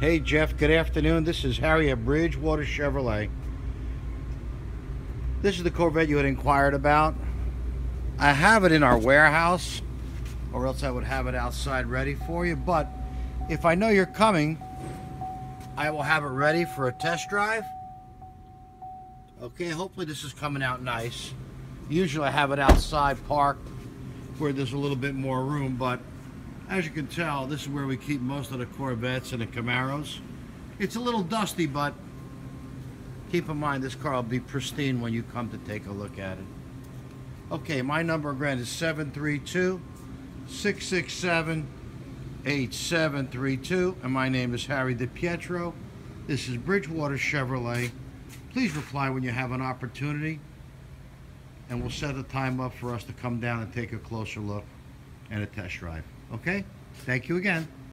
Hey Jeff, good afternoon. This is Harry at Bridgewater Chevrolet. This is the Corvette you had inquired about. I have it in our warehouse, or else I would have it outside ready for you. But if I know you're coming, I will have it ready for a test drive. Okay, hopefully this is coming out nice. Usually I have it outside parked where there's a little bit more room, but as you can tell, this is where we keep most of the Corvettes and the Camaros. It's a little dusty, but keep in mind this car will be pristine when you come to take a look at it. Okay, my number again is 732 667 8732, and my name is Harry DiPietro. This is Bridgewater Chevrolet. Please reply when you have an opportunity, and we'll set a time up for us to come down and take a closer look and a test drive. Okay? Thank you again.